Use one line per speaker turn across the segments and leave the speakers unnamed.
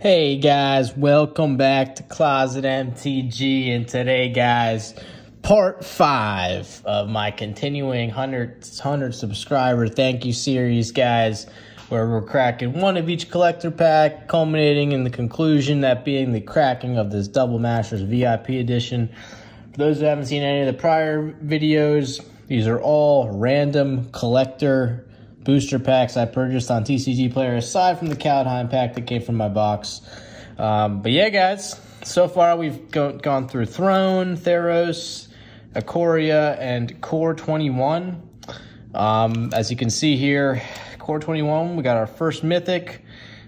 Hey guys, welcome back to Closet MTG. And today, guys, part five of my continuing 100, 100 subscriber thank you series, guys, where we're cracking one of each collector pack, culminating in the conclusion that being the cracking of this Double Masters VIP edition. For those who haven't seen any of the prior videos, these are all random collector booster packs I purchased on TCG Player, aside from the Kaldheim pack that came from my box. Um, but yeah, guys, so far we've go gone through Throne, Theros, Ikoria, and Core 21. Um, as you can see here, Core 21, we got our first Mythic.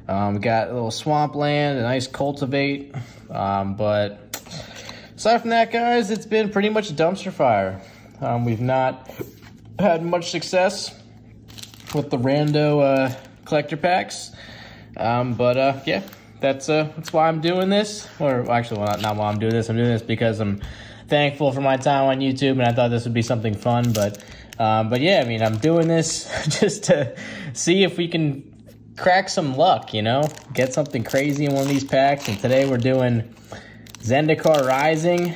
Um, we got a little Swampland, a nice Cultivate. Um, but aside from that, guys, it's been pretty much a dumpster fire. Um, we've not had much success with the rando uh, collector packs. Um, but uh, yeah, that's uh, that's why I'm doing this. Or actually, well, not, not why I'm doing this. I'm doing this because I'm thankful for my time on YouTube, and I thought this would be something fun. But um, but yeah, I mean, I'm doing this just to see if we can crack some luck. You know, get something crazy in one of these packs. And today we're doing Zendikar Rising.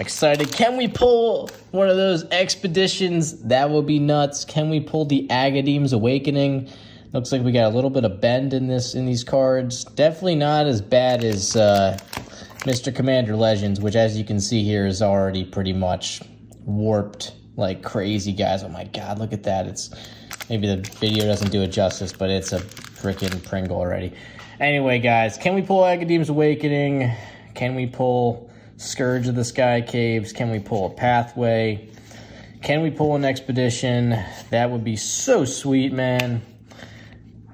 Excited. Can we pull one of those expeditions? That would be nuts. Can we pull the Agadeem's Awakening? Looks like we got a little bit of bend in this in these cards. Definitely not as bad as uh, Mr. Commander Legends, which as you can see here is already pretty much warped like crazy, guys. Oh my god, look at that. It's maybe the video doesn't do it justice, but it's a freaking Pringle already. Anyway, guys, can we pull Agadeem's Awakening? Can we pull Scourge of the Skyclaves? Can we pull a Pathway? Can we pull an Expedition? That would be so sweet, man.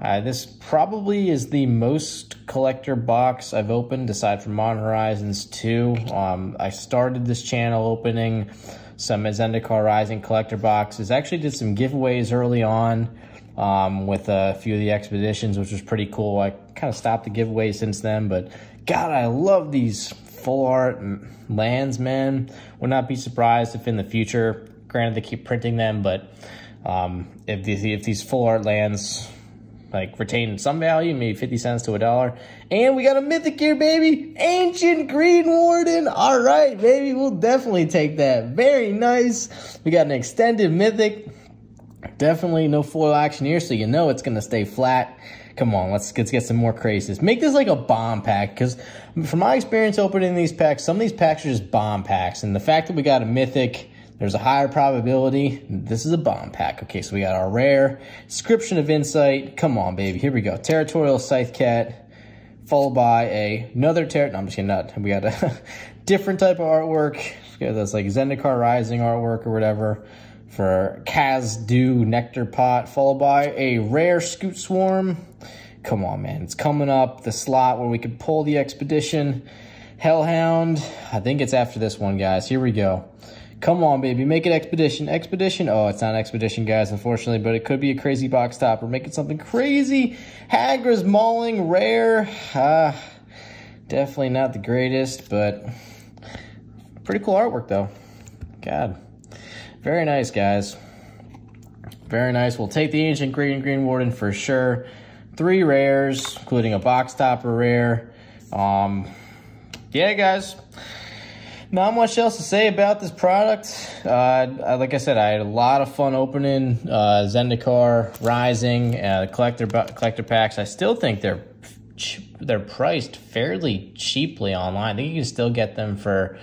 Uh, this probably is the most collector box I've opened aside from Modern Horizons 2. Um, I started this channel opening some Zendikar Rising collector boxes. Actually did some giveaways early on um, with a few of the expeditions, which was pretty cool. I kind of stopped the giveaways since then, but God, I love these full art lands, man. Would not be surprised if in the future, granted they keep printing them, but um, if these if these full art lands like retain some value, maybe 50 cents to a dollar. And we got a mythic here, baby. Ancient Greenwarden. All right, baby. We'll definitely take that. Very nice. We got an extended mythic. Definitely no foil action here, so you know it's going to stay flat. Come on, let's, let's get some more crazes. Make this like a bomb pack, because from my experience opening these packs, some of these packs are just bomb packs. And the fact that we got a mythic, there's a higher probability. This is a bomb pack. Okay, so we got our rare. Inscription of Insight. Come on, baby. Here we go. Territorial Scythecat, followed by a, another Ter... No, I'm just kidding. Not. We got a different type of artwork. Yeah, that's like Zendikar Rising artwork or whatever for Kazandu Nectarpot, followed by a rare Scute Swarm. Come on, man. It's coming up, the slot where we could pull the Expedition. Hellhound. I think it's after this one, guys. Here we go. Come on, baby. Make it Expedition. Expedition. Oh, it's not Expedition, guys, unfortunately, but it could be a crazy box topper. Make it something crazy. Hagra's Mauling, rare. Ah, definitely not the greatest, but pretty cool artwork, though. God. Very nice, guys. Very nice. We'll take the Ancient Green Green Warden for sure. Three rares, including a box topper rare. Um, yeah, guys. Not much else to say about this product. Uh, like I said, I had a lot of fun opening uh, Zendikar Rising, uh, collector collector packs. I still think they're they're priced fairly cheaply online. I think you can still get them for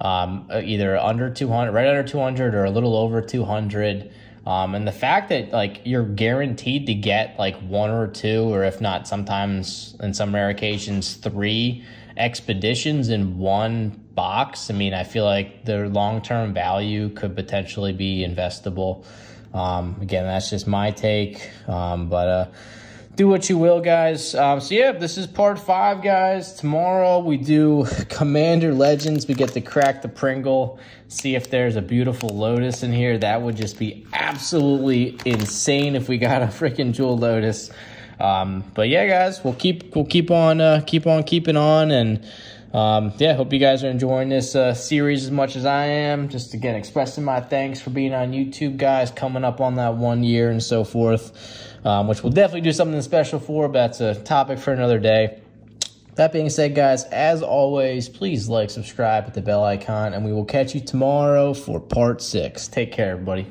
um, uh, either under 200, right under 200 or a little over 200. Um, and the fact that like you're guaranteed to get like one or two, or if not, sometimes in some rare occasions, three expeditions in one box. I mean, I feel like their long term value could potentially be investable. Um, again, that's just my take. Um, but uh, do what you will, guys. Um, so yeah, this is part five, guys. Tomorrow we do Commander Legends. We get to crack the Pringle, see if there's a beautiful Lotus in here. That would just be absolutely insane if we got a freaking Jewel Lotus. Um, but yeah, guys, we'll keep we'll keep on uh, keep on keeping on, and um, yeah, hope you guys are enjoying this uh, series as much as I am. Just again, expressing my thanks for being on YouTube, guys. Coming up on that one year and so forth. um, which we'll definitely do something special for, but that's a topic for another day. That being said, guys, as always, please like, subscribe, hit the bell icon, and we will catch you tomorrow for part six. Take care, everybody.